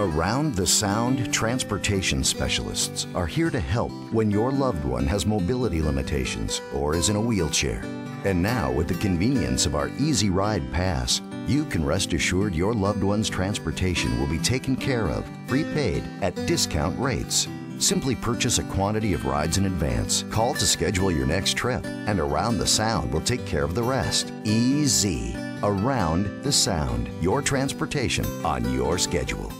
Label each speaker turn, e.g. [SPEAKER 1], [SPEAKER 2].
[SPEAKER 1] Around the Sound Transportation Specialists are here to help when your loved one has mobility limitations or is in a wheelchair. And now, with the convenience of our EZ Ride Pass, you can rest assured your loved one's transportation will be taken care of, prepaid, at discount rates. Simply purchase a quantity of rides in advance, call to schedule your next trip, and Around the Sound will take care of the rest. Easy. Around the Sound. Your transportation on your schedule.